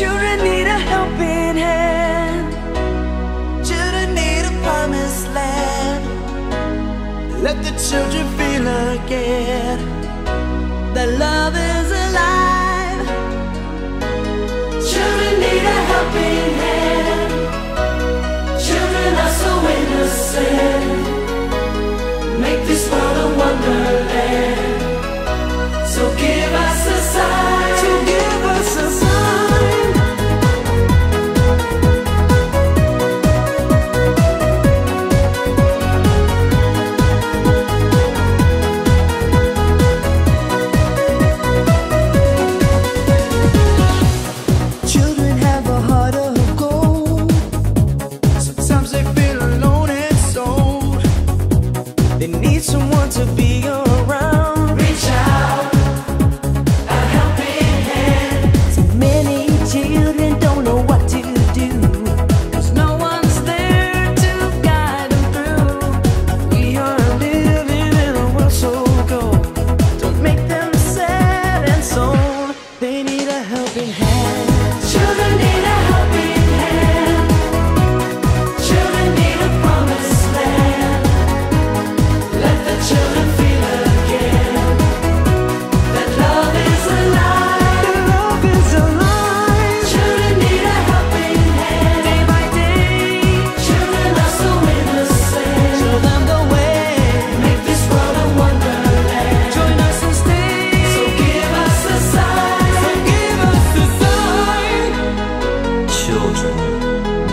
Children need a helping hand. Children need a promised land. Let the children feel again That love is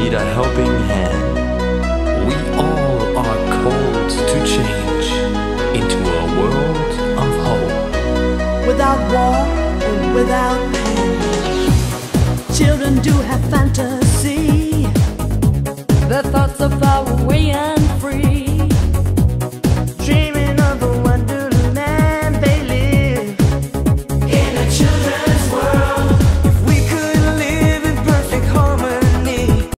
need a helping hand. We all are called to change into a world of hope. Without war and without pain, children do have fantasy. The thoughts of far away.